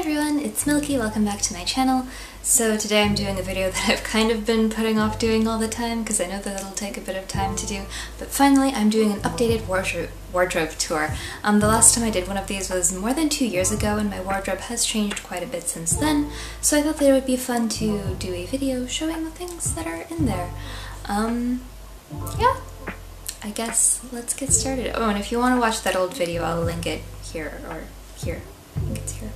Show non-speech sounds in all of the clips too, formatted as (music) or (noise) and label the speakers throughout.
Speaker 1: everyone, it's Milkii, welcome back to my channel. So today I'm doing a video (laughs) that I've kind of been putting off doing all the time because I know that it'll take a bit of time to do, but finally I'm doing an updated wardrobe, wardrobe tour. Um, the last time I did one of these was more than two years ago and my wardrobe has changed quite a bit since then, so I thought that it would be fun to do a video showing the things that are in there. Um, yeah, I guess let's get started. Oh, and if you want to watch that old video, I'll link it here or here. I think it's here.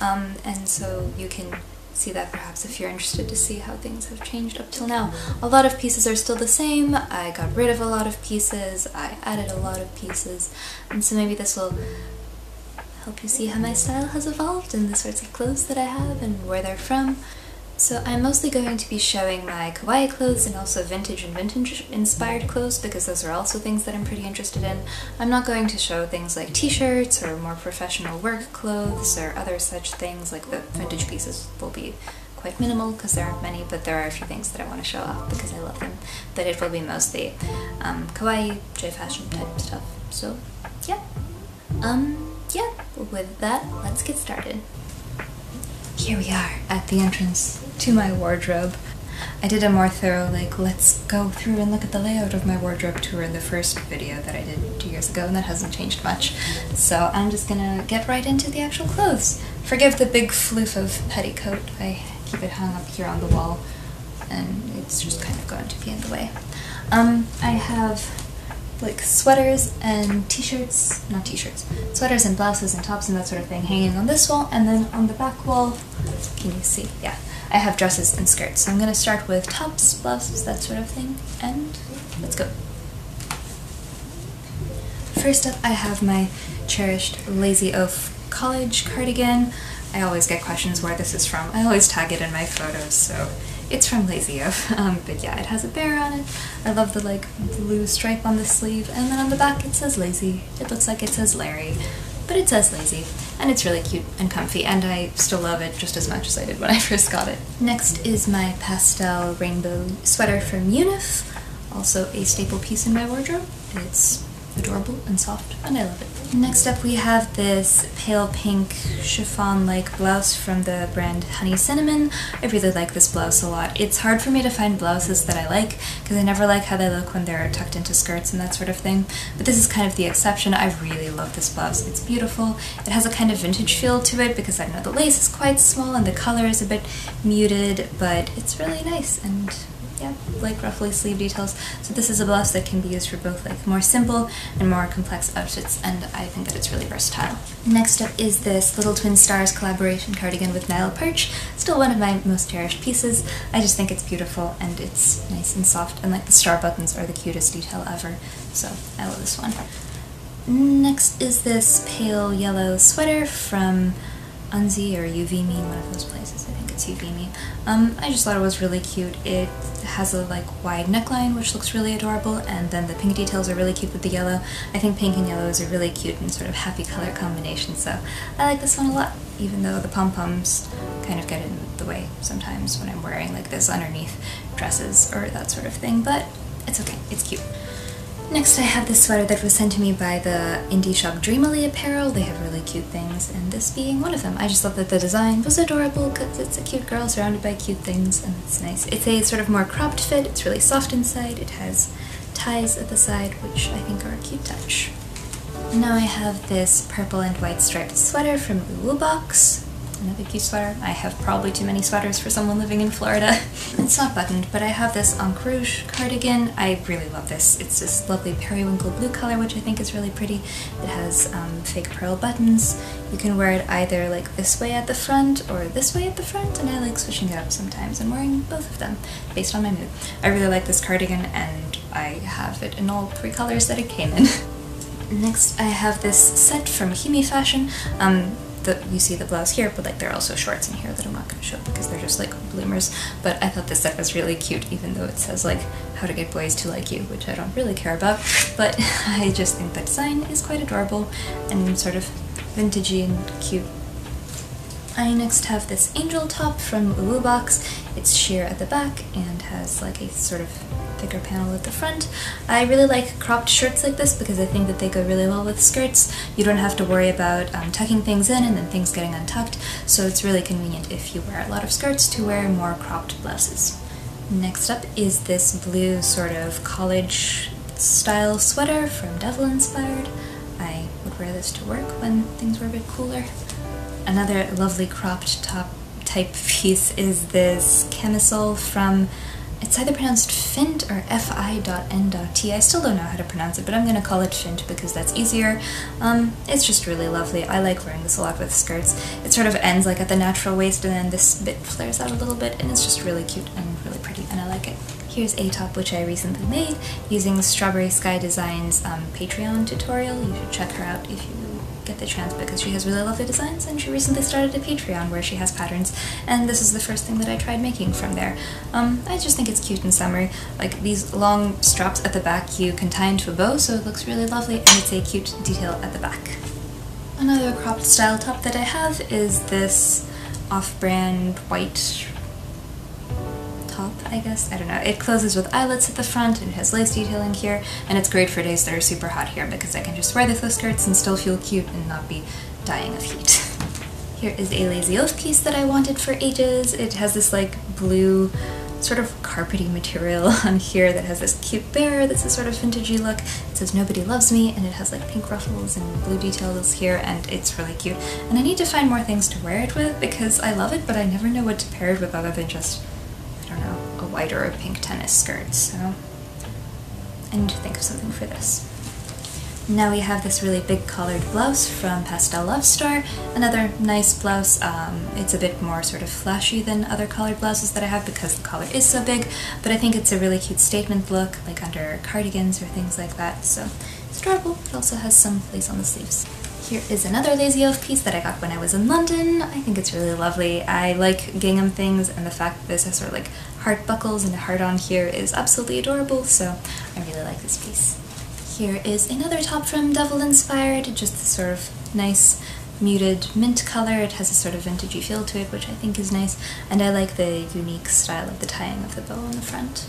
Speaker 1: Um, and so you can see that perhaps if you're interested to see how things have changed up till now. A lot of pieces are still the same, I got rid of a lot of pieces, I added a lot of pieces, and so maybe this will help you see how my style has evolved and the sorts of clothes that I have and where they're from. So I'm mostly going to be showing my kawaii clothes and also vintage and vintage inspired clothes because those are also things that I'm pretty interested in. I'm not going to show things like t-shirts or more professional work clothes or other such things like the vintage pieces will be quite minimal because there aren't many, but there are a few things that I want to show off because I love them. But it will be mostly um, kawaii, J-fashion type stuff. So yeah. Um, yeah, with that, let's get started. Here we are at the entrance to my wardrobe. I did a more thorough, like, let's go through and look at the layout of my wardrobe tour in the first video that I did two years ago, and that hasn't changed much. So I'm just gonna get right into the actual clothes. Forgive the big floof of petticoat. I keep it hung up here on the wall, and it's just kind of going to be in the way. Um, I have like sweaters and t-shirts, not t-shirts, sweaters and blouses and tops and that sort of thing hanging on this wall and then on the back wall, can you see? Yeah, I have dresses and skirts. I'm to start with tops, blouses, that sort of thing, and let's go. First up I have my cherished Lazy Oaf college cardigan. I always get questions where this is from. I always tag it in my photos, so it's from Lazy Oaf, (laughs) um, but yeah, it has a bear on it. I love the like blue stripe on the sleeve, and then on the back it says Lazy. It looks like it says Larry, but it says Lazy, and it's really cute and comfy, and I still love it just as much as I did when I (laughs) first got it. Next is my pastel rainbow sweater from Unif, also a staple piece in my wardrobe. It's adorable and soft, and I love it. Next up we have this pale pink chiffon-like blouse from the brand Honey Cinnamon. I really like this blouse a lot. It's hard for me to find blouses that I like because I never like how they look when they're tucked into skirts and that sort of thing, but this is kind of the exception. I really love this blouse. It's beautiful. It has a kind of vintage feel to it because I know the lace is quite small and the color is a bit muted, but it's really nice and yeah, like roughly sleeve details. So this is a blouse that can be used for both like more simple and more complex outfits and I think that it's really versatile. Next up is this Little Twin Stars collaboration cardigan with Nile Perch. Still one of my most cherished pieces. I just think it's beautiful and it's nice and soft and like the star buttons are the cutest detail ever. So I love this one. Next is this pale yellow sweater from Unzi or Uvimi, one of those places, I think it's Uvimi. Um, I just thought it was really cute. It has a like wide neckline which looks really adorable and then the pink details are really cute with the yellow. I think pink and yellow is a really cute and sort of happy color combination so I like this one a lot even though the pom-poms kind of get in the way sometimes when I'm wearing like this underneath dresses or that sort of thing but it's okay, it's cute. Next I have this sweater that was sent to me by the indie shop Dreamily Apparel. They have really cute things, and this being one of them. I just thought that the design was adorable because it's a cute girl surrounded by cute things, and it's nice. It's a sort of more cropped fit, it's really soft inside, it has ties at the side, which I think are a cute touch. Now I have this purple and white striped sweater from Uwu Box another cute sweater. I have probably too many sweaters for someone living in Florida. (laughs) it's not buttoned, but I have this Rouge cardigan. I really love this. It's this lovely periwinkle blue color, which I think is really pretty. It has um, fake pearl buttons. You can wear it either like this way at the front or this way at the front, and I like switching it up sometimes and wearing both of them based on my mood. I really like this cardigan, and I have it in all three colors that it came in. (laughs) Next, I have this set from Himi Fashion. Um, you see the blouse here, but like there are also shorts in here that I'm not going to show because they're just like bloomers. But I thought this set was really cute, even though it says like how to get boys to like you, which I don't really care about. But (laughs) I just think the design is quite adorable and sort of vintagey and cute. I next have this angel top from Uwu Box. It's sheer at the back and has like a sort of thicker panel at the front. I really like cropped shirts like this because I think that they go really well with skirts. You don't have to worry about um, tucking things in and then things getting untucked, so it's really convenient if you wear a lot of skirts to wear more cropped blouses. Next up is this blue sort of college style sweater from Devil Inspired. I would wear this to work when things were a bit cooler. Another lovely cropped top type (laughs) piece is this camisole from it's either pronounced Fint or fi.n.t. I still don't know how to pronounce it, but I'm going to call it Fint because that's easier. Um, it's just really lovely. I like wearing this a lot with skirts. It sort of ends like at the natural waist and then this bit flares out a little bit and it's just really cute and really pretty and I like it. Here's a top which I recently made using Strawberry Sky Designs um, Patreon tutorial. You should check her out if you get the chance because she has really lovely designs and she recently started a Patreon where she has patterns and this is the first thing that I tried making from there. Um, I just think it's cute and summery. Like these long straps at the back you can tie into a bow so it looks really lovely and it's a cute detail at the back. Another cropped style top that I have is this off-brand white I guess. I don't know. It closes with eyelets at the front, and it has lace detailing here, and it's great for days that are super hot here because I can just wear the skirts and still feel cute and not be dying of heat. (laughs) Here is a Lazy Oaf piece that I wanted for ages. It has this like blue sort of carpety material (laughs) on here that has this cute bear that's a sort of vintagey look. It says nobody loves me and it has like pink ruffles and blue details here and it's really cute. And I need to find more things to wear it with because I love it but I never know what to pair it with other than just white or a pink tennis skirt, so I need to think of something for this. Now we have this really big colored blouse from Pastel Love Store. Another nice blouse. Um, it's a bit more sort of flashy than other colored blouses that I have because the collar is so big, but I think it's a really cute statement look, like under cardigans or things like that. So it's adorable. It also has some lace on the sleeves. Here is another Lazy Oaf piece that I got when I was in London. I think it's really lovely. I like gingham things and the fact that this has sort of like heart buckles and a heart on here is absolutely adorable, so I really like this piece. Here is another top from Devil Inspired, just this sort of nice muted mint color. It has a sort of vintagey feel to it, which I think is nice, and I like the unique style of the tying of the bow on the front.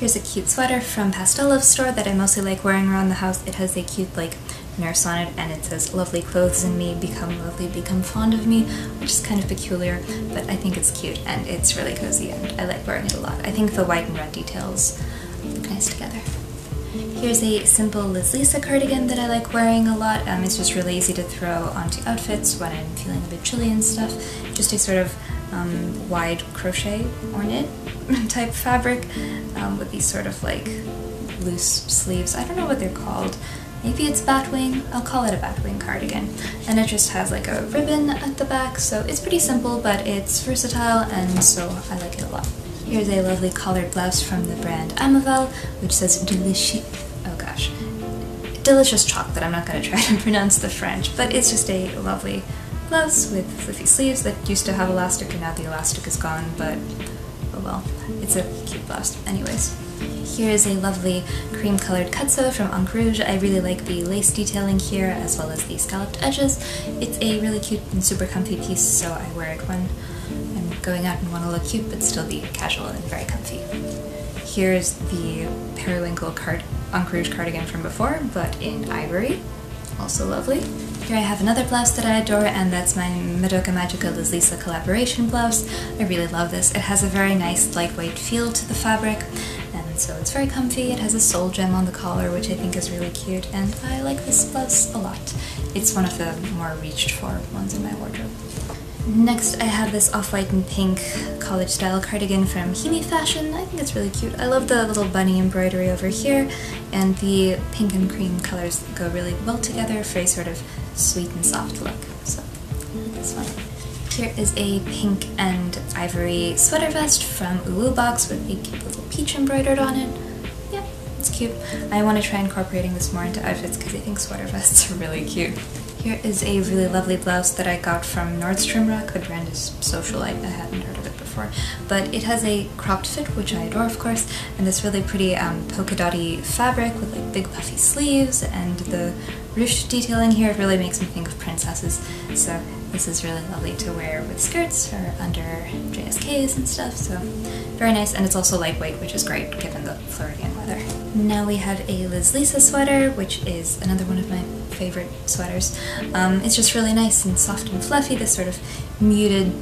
Speaker 1: Here's a cute sweater from Pastel Love Store that I mostly like wearing around the house. It has a cute like nurse on it and it says lovely clothes in me become lovely become fond of me which is kind of peculiar but I think it's cute and it's really cozy and I like wearing it a lot. I think the white and red details look nice together. Here's a simple Liz Lisa cardigan that I like wearing a lot. Um, it's just really easy to throw onto outfits when I'm feeling a bit chilly and stuff. Just a sort of um, wide crochet or knit (laughs) type fabric um, with these sort of like loose sleeves. I don't know what they're called. Maybe it's batwing, I'll call it a batwing cardigan. And it just has like a ribbon at the back, so it's pretty simple, but it's versatile, and so I like it a lot. Here's a lovely collared blouse from the brand Amavel, which says delicious, oh gosh, delicious chocolate. I'm not to (laughs) try to pronounce the French, but it's just a lovely blouse with fluffy sleeves that used to have elastic and now the elastic is gone, but oh well, it's a cute blouse anyways. Here is a lovely cream colored cutsew from Encre Rouge. I really like the lace detailing here as well as the scalloped edges. It's a really cute and super comfy piece so I wear it when I'm going out and want to look cute but still be casual and very comfy. Here's the periwinkle card Encre Rouge cardigan from before but in ivory. Also lovely. Here I have another blouse that I adore, and that's my Madoka Magica Liz Lisa collaboration blouse. I really love this. It has a very nice lightweight feel to the fabric, so it's very comfy. It has a soul gem on the collar, which I think is really cute, and I like this blouse a lot. It's one of the more reached for ones in my wardrobe. Next, I have this off-white and pink college-style cardigan from Hime Fashion. I think it's really cute. I love the little bunny embroidery over here, and the pink and cream colors go really well together for a sort of sweet and soft look. So, this one. Here is a pink and ivory sweater vest from Uwu Box with a cute little peach embroidered on it. Yeah, it's cute. I want to try incorporating this more into outfits because I think sweater (laughs) vests are really cute. Here is a really lovely blouse that I got from Nordstrom Rack. The brand is Socialite. I hadn't heard of it before. But it has a cropped fit, which I adore, of course, and this really pretty um, polka dotty fabric with like big puffy sleeves and the ruched detailing here. Really makes me think of princesses. So this is really lovely to wear with skirts or under JSKs and stuff. So very nice. And it's also lightweight, which is great given the Floridian weather. Now we have a Liz Lisa sweater, which is another one of my favorite sweaters. Um, it's just really nice and soft and fluffy, this sort of muted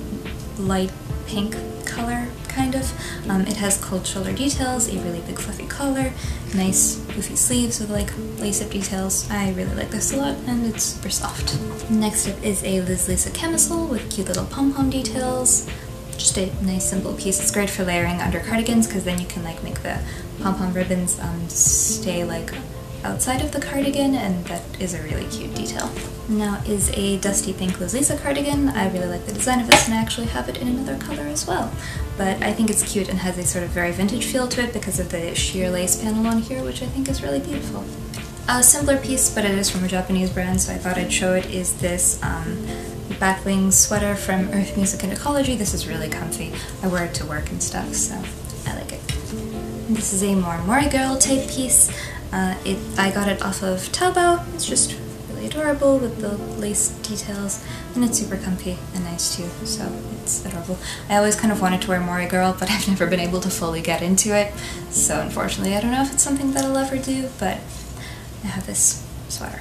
Speaker 1: light pink color, kind of. Um, it has cold shoulder details, a really big fluffy collar, nice poofy sleeves with like lace-up details. I really like this a lot and it's super soft. Next up is a Liz Lisa camisole with cute little pom-pom details. Just a nice simple piece. It's great for layering under cardigans because then you can like make the pom-pom ribbons um, stay like outside of the cardigan and that is a really cute detail. Now is a dusty pink Liz Lisa cardigan. I really like the design of this and I actually have it in another color as well. But I think it's cute and has a sort of very vintage feel to it because of the sheer lace panel on here which I think is really beautiful. A simpler piece, but it is from a Japanese brand, so I thought I'd show it, is this um, backbling sweater from Earth Music and Ecology. This is really comfy. I wear it to work and stuff, so I like it. This is a more Mori Girl type piece. Uh, it, I got it off of Taobao. It's just really adorable with the lace details, and it's super comfy and nice too, so it's adorable. I always kind of wanted to wear Mori Girl, but (laughs) I've never been able to fully get into it, so unfortunately I don't know if it's something that I'll ever do, but I have this sweater.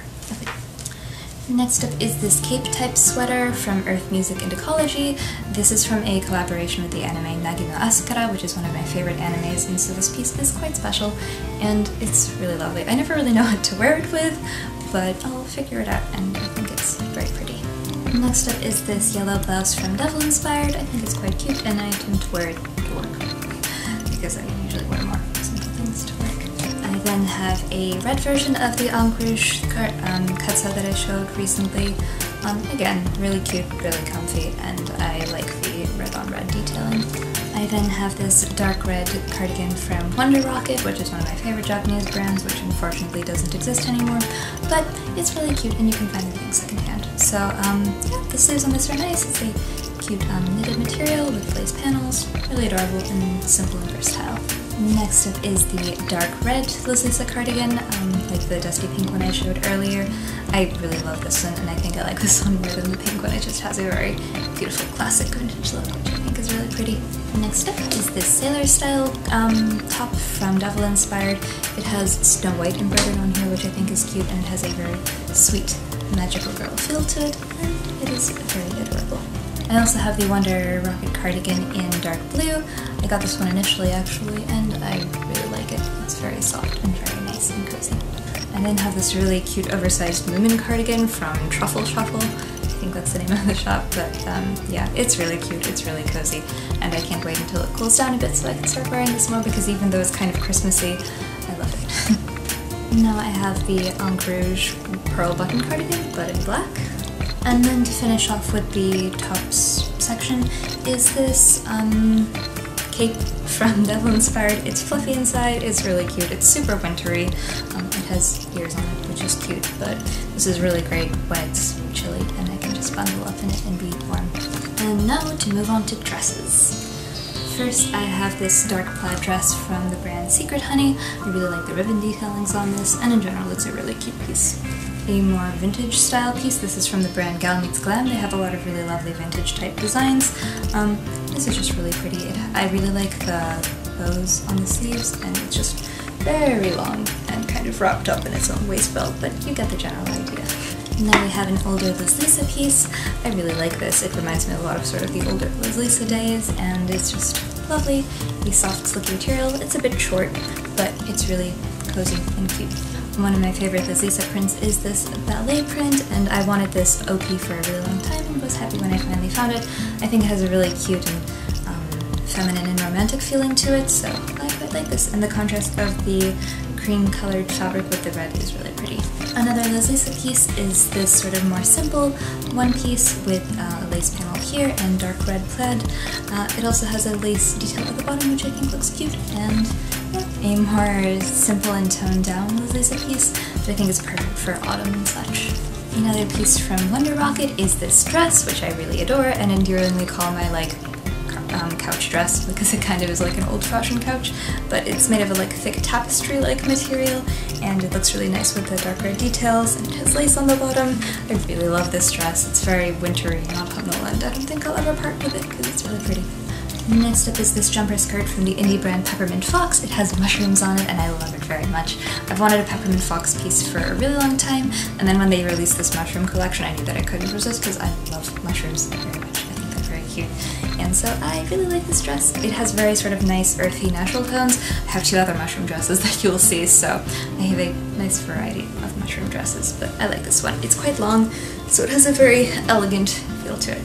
Speaker 1: Next up is this cape type sweater from Earth Music and Ecology. This is from a collaboration with the anime Nagi no Asukara, which is one of my favorite animes, and so this piece is quite special, and it's really lovely. I never really (laughs) know what to wear it with, but I'll figure it out, and I think it's very pretty. Next up is this yellow blouse from Devil Inspired. I think it's quite cute, and I tend to wear it to work, (laughs) because I usually wear more have a red version of the Rouge um, that I showed recently. Um, again, really cute, really comfy, and I like the red on red detailing. I then have this dark red cardigan from Wonder Rocket, which is one of my favorite Japanese brands, which unfortunately doesn't exist anymore, but it's really cute and you can find everything secondhand. So um, yeah, the sleeves on this are nice. It's a cute um, knitted material with lace panels, really adorable and simple and versatile. Next up is the dark red Lisa cardigan, um, like the dusty pink one I showed earlier. I really love this one and I think I like this one more than the pink one. It just has a very beautiful classic vintage look, which I think is really pretty. Next up is this sailor style um, top from Devil Inspired. It has Snow White embroidered on here, which I think is cute, and it has a very sweet magical girl feel to it, and it is very adorable. I also have the Wonder Rocket cardigan in dark blue. I got this one initially actually and I really like it. It's very soft and very nice and cozy. I then have this really cute oversized Moomin cardigan from Truffle Shuffle. I think that's the name of the shop, but um, yeah, it's really cute, it's really cozy, and I can't wait until it cools down a bit so I can start wearing this more because even though it's kind of Christmassy, I love it. (laughs) now I have the Encre Rouge pearl button cardigan, but in black. And then to finish off with the tops section is this um, cape from (laughs) Devil Inspired. It's fluffy inside, it's really cute, it's super wintry. Um, it has ears on it, which is cute, but this is really great when it's chilly and I can just bundle up in it and be warm. And now to move on to dresses. First, I have this dark plaid dress from the brand Secret Honey. I really like the ribbon detailings on this, and in general, it's a really cute piece a more vintage style piece. This is from the brand Gal Meets Glam. They have a lot of really lovely vintage type designs. Um, this is just really pretty. It, I really like the bows on the sleeves and it's just very long and kind of wrapped up in its own waist belt, but you get the general idea. Now we have an older Liz Lisa piece. I really like this. It reminds me a lot of sort of the older Liz Lisa days and it's just lovely. The soft slicky material. It's a bit short, but it's really cozy and cute. One of my favorite Lisa prints is this ballet print, and I wanted this OP for a really long time and was happy when I finally found it. I think it has a really cute and um, feminine and romantic feeling to it, so I quite like this. And the contrast of the cream colored fabric with the red is really pretty. Another Lisa piece is this sort of more simple one piece with uh, a lace panel here and dark red plaid. Uh, it also has a lace detail at the bottom which I think looks cute and a more simple and toned down Liz Lisa piece that I think is perfect for autumn and such. Another piece from Wonder Rocket is this dress, which I really adore and endearingly call my like um, couch dress because it kind of is like an old-fashioned couch, but it's made of a like thick tapestry-like material and it looks really nice with the darker details and it has lace on the bottom. I really love this dress. It's very wintry and autumnal and I don't think I'll ever part with it because it's really pretty. Next up is this jumper skirt from the indie brand Peppermint Fox. It has mushrooms on it and I love it very much. I've wanted a Peppermint Fox piece for a really long time and then when they released this mushroom collection I knew that I couldn't resist because I love mushrooms very much. I think they're very cute. And so I really like this dress. It has very sort of nice earthy natural tones. I have two other mushroom dresses (laughs) that you'll see so I have a nice variety of mushroom dresses but I like this one. It's quite long so it has a very elegant feel to it.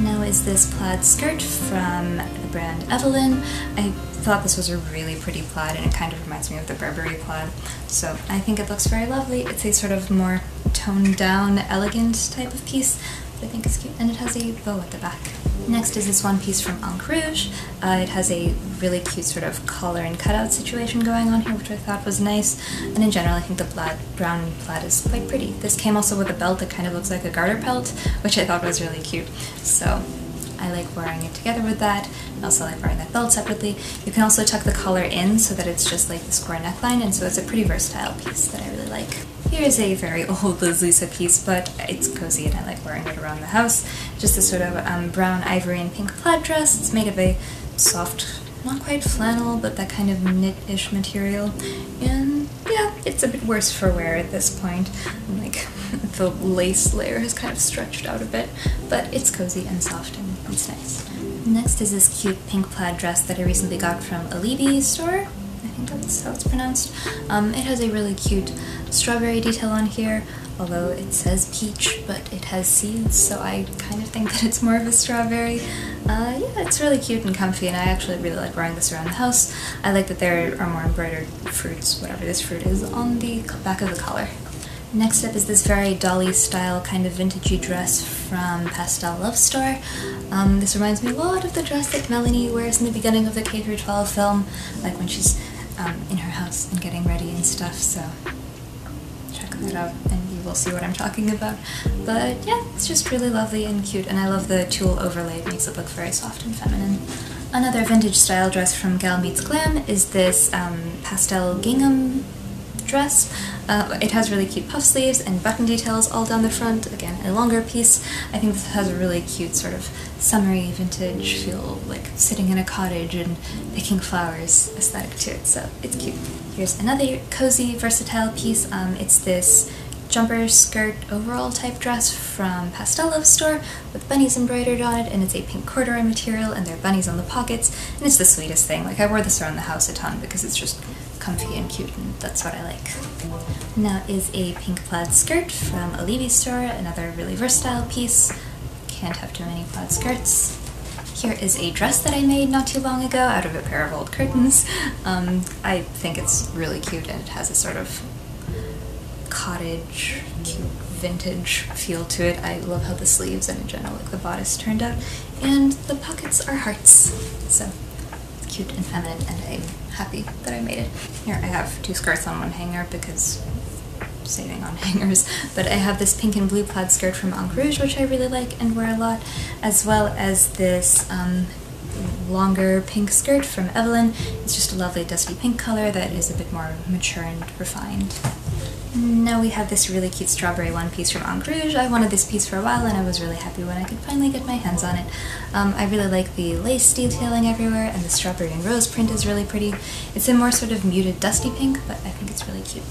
Speaker 1: Now is this plaid skirt from the brand Evelyn. I thought this was a really pretty plaid and it kind of reminds me of the Burberry plaid. So I think it looks very lovely. It's a sort of more toned down, elegant type of piece but I think it's cute. And it has a bow at the back. Next is this one piece from Encre Rouge. Uh, it has a really cute sort of collar and cutout situation going on here, which I thought was nice. And in general, I think the plaid, brown plaid is quite pretty. This came also with a belt that kind of looks like a garter belt, which I thought was really cute. So I like wearing it together with that, and also like wearing that belt separately. You can also tuck the collar in so that it's just like the square neckline, and so it's a pretty versatile piece that I really like. Here is a very (laughs) old Liz Lisa piece, but it's cozy and I like wearing it around the house. Just a sort of um, brown ivory and pink plaid dress. It's made of a soft, not quite flannel, but that kind of knit-ish material. And yeah, it's a bit worse for wear at this point. Like, (laughs) the lace layer has kind of stretched out a bit, but it's cozy and soft and it's nice. Next is this cute pink plaid dress that I recently got from Alibi store. Think that's how it's pronounced. Um, it has a really cute strawberry detail on here, although it says peach, but it has seeds, so I kind of think that it's more of a strawberry. Uh, yeah, it's really cute and comfy, and I actually really like wearing this around the house. I like that there are more embroidered fruits, whatever this fruit is, on the back of the collar. Next up is this very dolly style kind of vintagey dress from Pastel Love Store. Um, this reminds me a lot of the dress that Melanie wears in the beginning of the K-12 film, like when she's um, in her house and getting ready and stuff, so check that out and you will see what I'm talking about. But yeah, it's just really lovely and cute, and I love the tulle overlay, it makes it look very soft and feminine. Another vintage style dress from Gal Meets Glam is this um, pastel gingham dress. Uh, it has really cute puff sleeves and button details all down the front. Again, a longer piece. I think this has a really cute sort of summery vintage feel, like sitting in a cottage and picking flowers aesthetic to it, so it's cute. Here's another cozy, versatile piece. Um, it's this jumper skirt overall type dress from Pastel Love Store with bunnies embroidered on it and it's a pink corduroy material and there are bunnies on the pockets and it's the sweetest thing. Like I wore this around the house a ton because it's just comfy and cute and that's what I like. Now is a pink plaid skirt from Alibi Store, another really versatile piece. Can't have too many plaid skirts. Here is a dress that I made not too long ago out of a pair of old curtains. Um, I think it's really cute and it has a sort of cottage, cute vintage feel to it. I love how the sleeves and in general like the bodice turned out. And the pockets are hearts. So cute and feminine and I'm happy that I made it. Here I have two skirts on one hanger because saving on (laughs) hangers, but I have this pink and blue plaid skirt from Encre Rouge, which I really like and wear a lot, as well as this um, longer pink skirt from Evelyn. It's just a lovely dusty pink color that is a bit more mature and refined. Now we have this really cute strawberry one piece from Rouge. I wanted this piece for a while and I was really happy when I could finally get my hands on it. Um, I really like the lace detailing everywhere and the strawberry and rose print is really pretty. It's a more sort of muted dusty pink, but I think it's really cute.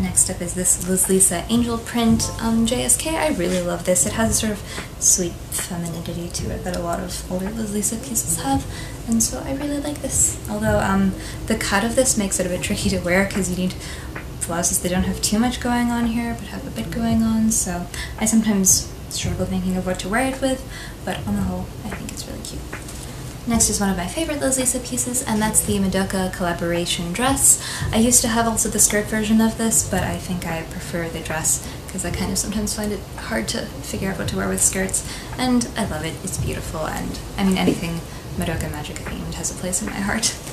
Speaker 1: Next up is this Liz Lisa angel print um, JSK. I really love this. It has a sort of sweet femininity to it that a lot of older Liz Lisa pieces have, and so I really like this. Although um, the cut of this makes it a bit (laughs) tricky to wear because you need blouses they don't have too much going on here but have a bit going on so I sometimes struggle thinking of what to wear it with but on the whole I think it's really cute. Next is one of my favorite Liz Lisa pieces, and that's the Madoka collaboration dress. I used to have also the skirt version of this, but I think I prefer the dress because I kind of sometimes find it hard to figure out what to wear with skirts, and I love it. It's beautiful, and I mean anything Madoka Magic themed has a place in my heart. (laughs)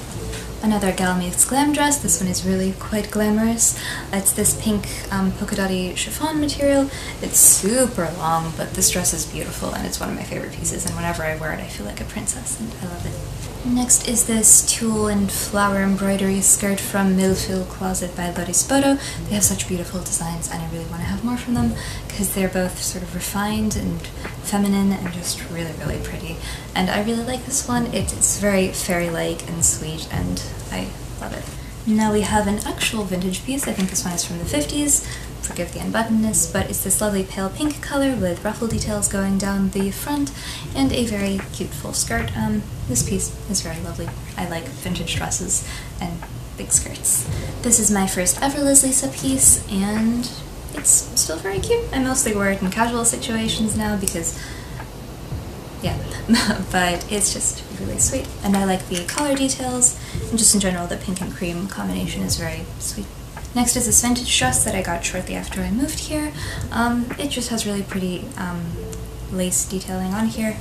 Speaker 1: Another Gal Glam dress. This one is really quite glamorous. It's this pink um, polka dotty chiffon material. It's super long, but this dress is beautiful and it's one of my favorite pieces. And whenever I wear it, I feel like a princess and I love it. Next is this tulle and flower embroidery skirt from Millefleurs Closet by Lodispotto. They have such beautiful designs and I really want to have more from them because they're both sort of refined and feminine and just really, really pretty. And I really like this one. it's very fairy-like and sweet and I love it. Now we have an actual vintage piece. I think this one is from the 50s. Forgive the unbuttonness, but it's this lovely pale pink color with ruffle details going down the front and a very cute full skirt. Um, this piece is very lovely. I like vintage dresses and big skirts. This is my first ever Liz Lisa piece and it's still very cute. I mostly wear it in casual situations now because yeah, (laughs) but it's just really sweet. And I like the color details, and just in general the pink and cream combination is very sweet. Next is this vintage dress that I got shortly after I moved here. Um, it just has really pretty um, lace detailing on here.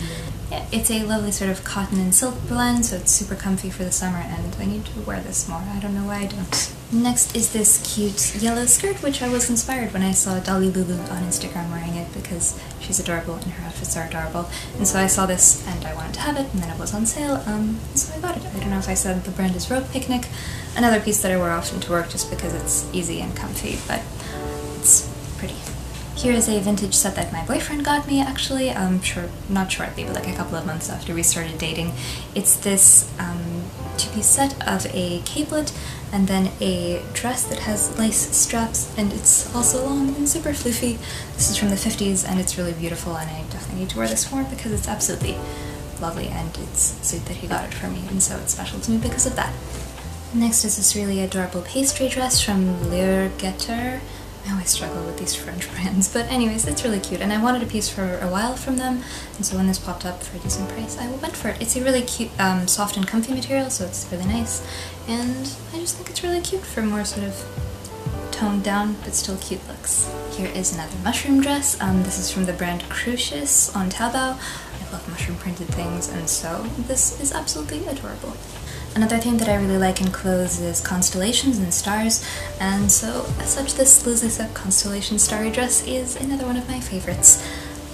Speaker 1: It's a lovely sort of cotton and silk blend, so it's super comfy for the summer, and I need to wear this more. I don't know why I don't. Next is this cute yellow skirt, which I was inspired when I saw Dolly Lulu on Instagram wearing it because she's adorable and her outfits are adorable. And so I saw this and I wanted to have it, and then it was on sale, um, so I it. I don't know if I said the brand is Rope Picnic, another piece that I wear often to work just because it's easy and comfy, but it's pretty. Here is a vintage set that my boyfriend got me actually, um, sure, not shortly, but like a couple of months after we started dating. It's this um, two-piece set of a capelet and then a dress that has lace straps and it's also long and super floofy. This is from the 50s and it's really beautiful and I definitely need to wear this more because it's absolutely lovely and it's sweet that he got it for me and so it's special to me because of that. Next is this really adorable pastry dress from Leur Getter. I always struggle with these French (laughs) brands, but anyways, it's really cute, and I wanted a piece for a while from them, and so when this popped up for a decent price, I went for it. It's a really cute, um, soft and comfy material, so it's really nice, and I just think it's really cute for more sort of toned down but still cute looks. Here is another mushroom dress. Um, this is from the brand Crucius on Taobao. Mushroom printed things, and so this is absolutely adorable. Another thing that I really like in clothes is constellations and stars, and so as such this Liz Lisa Constellation Starry dress is another one of my favorites.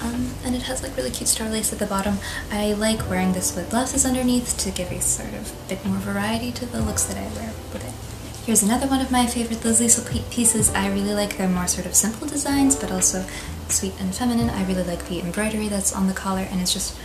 Speaker 1: Um, and it has like really cute star lace at the bottom. I like wearing this with blouses underneath to give a sort of bit more variety to the looks that I wear with it. Here's another one of my favorite Liz Lisa pieces. I really like their more sort of simple designs, but also sweet and feminine. I really like the embroidery that's on the collar, and it's just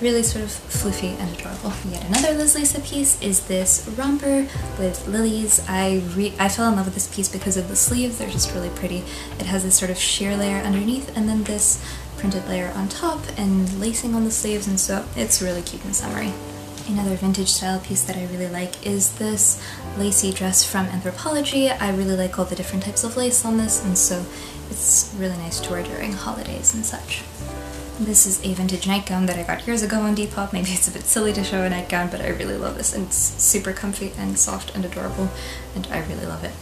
Speaker 1: really sort of fluffy and adorable. (laughs) Yet another Liz Lisa piece is this romper with lilies. I I fell in love with this piece because of the sleeves. They're just really pretty. It has this sort of sheer layer underneath and then this printed layer on top and lacing on the sleeves and so it's really cute and summery. Another vintage style piece that I really like is this lacy dress from Anthropologie. I really like all the different types of lace on this and so it's really nice to wear during holidays and such. This is a vintage nightgown that I got years ago on Depop. (laughs) Maybe it's a bit silly to show a nightgown, but I really love this and it's super comfy and soft and adorable and I really love it.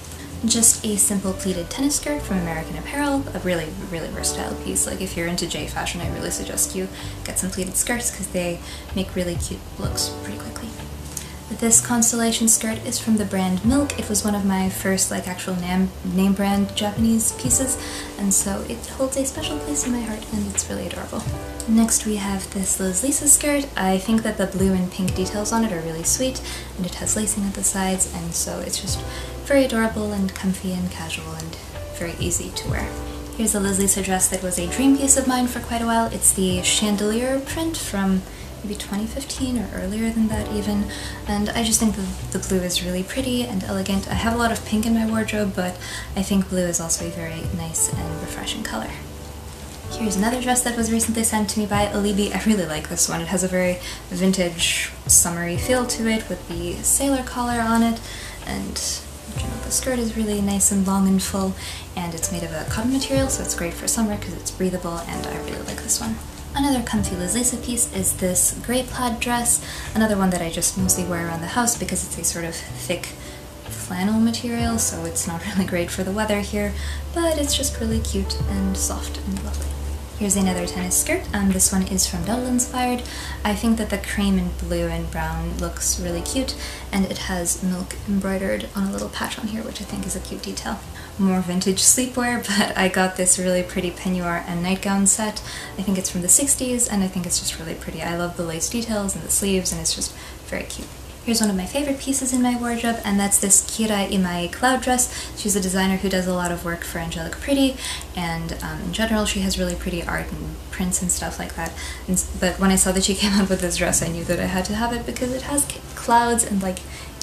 Speaker 1: Just a simple pleated tennis skirt from American Apparel, a really, really versatile piece. Like if you're into J fashion, I really suggest you get some pleated skirts because they make really cute looks pretty quickly. This Constellation skirt is from the brand Milk. It was one of my first like actual name, name brand Japanese pieces and so it holds a special place in my heart and it's really adorable. Next we have this Liz Lisa skirt. I think that the blue and pink details on it are really sweet and it has lacing at the sides and so it's just very adorable and comfy and casual and very easy to wear. Here's a Liz Lisa dress that was a dream piece of mine for quite a while. It's the chandelier print from maybe 2015 or earlier than that even, and I just think the, the blue is really pretty and elegant. I have a lot of pink in my wardrobe, but I think blue is also a very nice and refreshing color. Here's another dress that was recently sent to me by Alibi. I really like this one. It has a very vintage, summery feel to it with the sailor collar on it, and you know, the skirt is really nice and long and full, and it's made of a cotton material, so it's great for summer because it's breathable, and I really like this one. Another comfy Liz Lisa piece is this gray plaid dress, another one that I just mostly wear around the house because it's a sort of thick flannel material, so it's not (laughs) really great for the weather here, but it's just really cute and soft and lovely. Here's another tennis skirt. Um, this one is from Devil Inspired. I think that the cream and blue and brown looks really cute and it has milk embroidered on a little patch on here which I think is a cute detail. More vintage sleepwear (laughs) but I got this really pretty peignoir and nightgown set. I think it's from the 60s and I think it's just really pretty. I love the lace details and the sleeves and it's just very cute. Here's one of my favorite pieces in my wardrobe, and that's this Kira Imai cloud dress. She's a designer who does a lot of work for Angelic Pretty, and um, in general she has really pretty art and prints and stuff like that. And, but when I saw that she (laughs) came out with this dress, I knew that I had to have it because it has clouds and like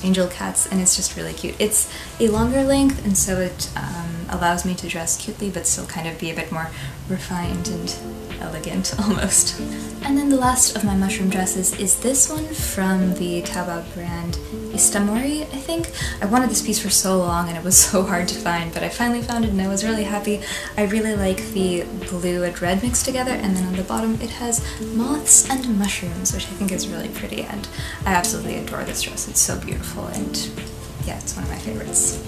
Speaker 1: angel cats, and it's just really cute. It's a longer length, and so it um, allows me to dress cutely, but still kind of be a bit more refined and elegant (laughs) almost. And then the last of my mushroom dresses is this one from the Taobao brand Istamori, I think. I wanted this piece for so long and it was (laughs) so hard to find, but I finally found it and I was really happy. I really like the blue and red mixed together, and then on the bottom it has moths and mushrooms, which I think is really pretty, and I absolutely adore this dress. It's so beautiful, and yeah, it's one of my favorites.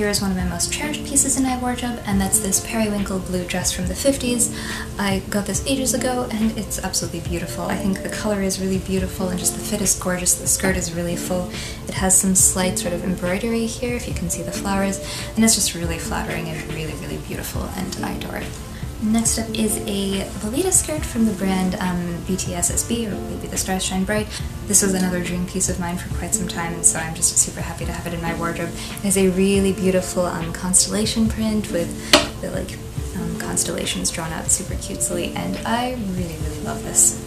Speaker 1: Here is one of my most cherished pieces in my wardrobe, and that's this periwinkle blue dress from the 50s. I got this ages ago, and it's absolutely beautiful. I think the color is really beautiful, and just the fit is gorgeous. The skirt is really full. It has some slight sort of embroidery here, if you can see the flowers, and it's just really flattering and really, really beautiful, and I adore it. Next up is a Lolita skirt from the brand um, BTSSB, or Baby the Stars Shine Bright. This was another dream piece of mine for quite some time, and so I'm just super happy to have it in my wardrobe. It has a really beautiful um, constellation print with the like um, constellations drawn out super cutely, and I really, really love this.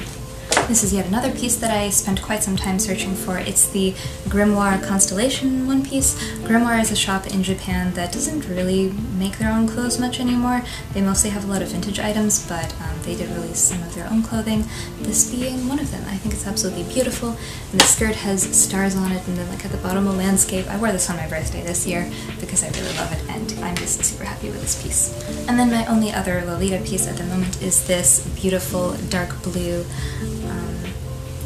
Speaker 1: This is yet another piece that I spent quite some time searching for. It's the Grimoire Constellation one piece. Grimoire is a shop in Japan that doesn't really make their own clothes much anymore. They mostly have a lot of vintage items, but um, they did release some of their own clothing, this being one of them. I think it's absolutely beautiful, and the skirt has stars on it, and then like at the bottom a landscape. I wore this on my birthday this year because I really love it, and I'm just super happy with this piece. And then my only other Lolita piece at the moment is this beautiful dark blue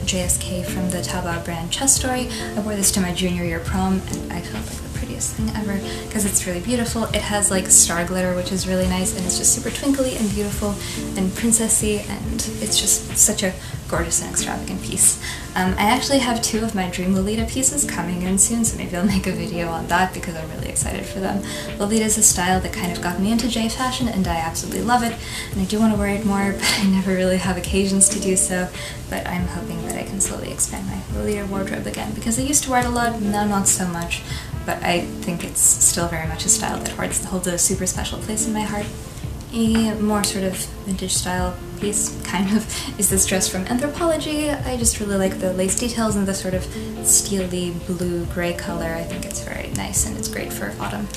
Speaker 1: JSK from the Taobao brand Chess Story. I wore this to my junior year prom and I felt like the prettiest thing ever because it's really beautiful. It has like star glitter which is really nice and it's just super twinkly and beautiful and princessy and it's just such a gorgeous and extravagant piece. Um, I actually have two of my Dream Lolita pieces coming in soon, so maybe I'll (laughs) make a video on that because I'm really excited for them. Lolita is a style that kind of got me into J fashion and I absolutely love it, and I do want to wear it more, (laughs) but I never really have occasions to do so, but I'm hoping that I can slowly expand my Lolita wardrobe again because I used to wear it a lot, now not so much, but I think it's still very much a style that holds a super special place in my heart a more sort of vintage style piece, kind of, is this dress from Anthropologie. I just really like the lace details and the sort of steely blue-gray color. I think it's very nice and it's great for autumn.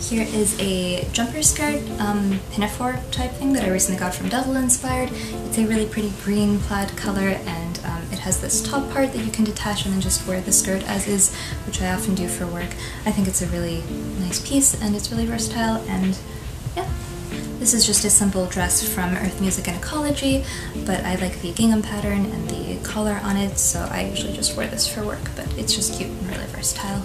Speaker 1: Here is a jumper skirt, um, pinafore type thing that I recently got from Devil Inspired. It's a really pretty green plaid color and um, it has this top part that you can detach and then just wear the skirt as is, which I often do for work. I think it's a really nice piece and it's really versatile and yeah, this is just a simple dress from Earth Music and Ecology, but I like the gingham pattern and the collar on it, so I usually just wear this for work, but it's just cute and really versatile.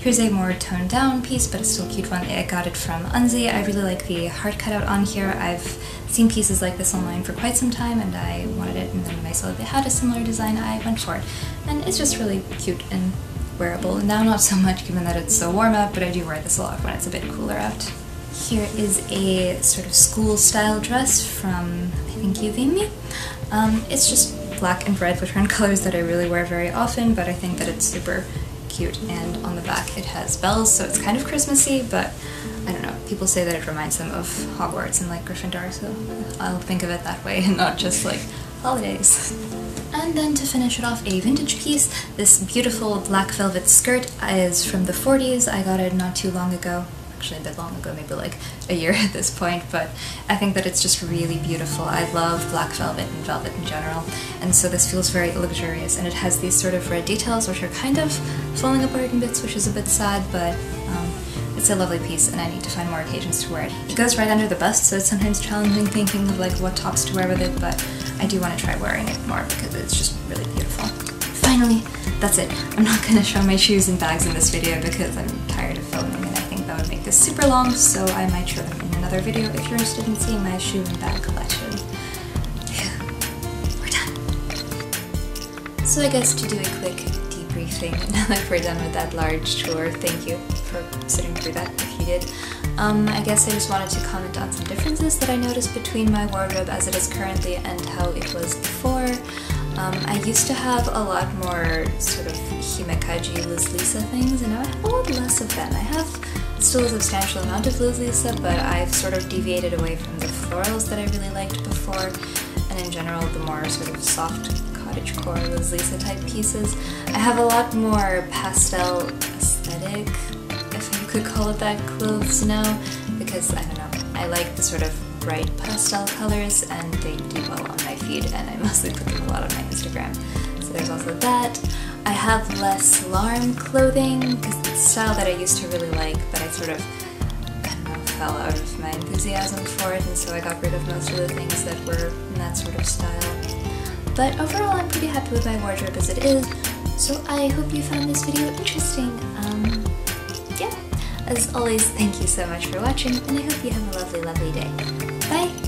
Speaker 1: Here's a more toned down piece, but it's still cute one. I got it from Unzi. I really like the heart cutout on here. I've seen pieces like this online for quite some time and I wanted it and then when I saw that they had a similar design I went for it. And it's just really cute and wearable. Now not so much given that it's so warm out, but I do wear this a lot when it's a bit cooler out. Here is a sort of school style dress from, I think, Yuvimi. Um, it's just black and red, which aren't colors that I really wear very often, but I think that it's super cute. And on the back it has bells, so it's kind of Christmassy, but I don't know, people say that it reminds them of Hogwarts and like Gryffindor, so I'll think of it that way and not just like holidays. And then to finish it off, a vintage piece. This beautiful black velvet skirt is from the 40s. I got it not too long ago actually a bit long ago, maybe like a year (laughs) at this point, but I think that it's just really beautiful. I love black velvet and velvet in general, and so this feels very luxurious, and it has these sort of red details which are kind of falling apart in bits, which is a bit sad, but um, it's a lovely piece and I need to find more occasions to wear it. It goes right under the bust, so it's sometimes challenging thinking of like what tops to wear with it, but I do want to try wearing it more because it's just really beautiful. Finally, that's it. I'm not going to show my shoes and bags in this video because I'm tired of filming to make this super long, so I might show them in another video if you're interested in seeing my shoe and bag collection. we're done! So I guess to do a quick debriefing, (laughs) now that we're done with that large tour, thank you for sitting through that if you did. Um, I guess I just wanted to comment on some differences that I noticed between my wardrobe as it is currently and how it was before. Um, I used to have a lot more sort of Himekaji Liz Lisa things, and now I have a lot less of them. I have still a substantial amount of Liz Lisa, but I've sort of deviated away from the florals that I really liked before, and in general the more sort of soft cottagecore Liz Lisa type pieces. I have a lot more pastel aesthetic, if you could call it that, clothes now, because I don't know, I like the sort of bright pastel colors and they do well on my feed and I mostly put them a lot on my Instagram. So there's also that. I have less Larme clothing because it's a style that I used to really like but I sort of I don't know, fell out of my enthusiasm for it and so I got rid of most of the things that were in that sort of style. But overall I'm pretty happy with my wardrobe as it is, so I hope you found this video interesting. Um, yeah. As always, thank you so much for watching, and I hope you have a lovely, lovely day. 拜。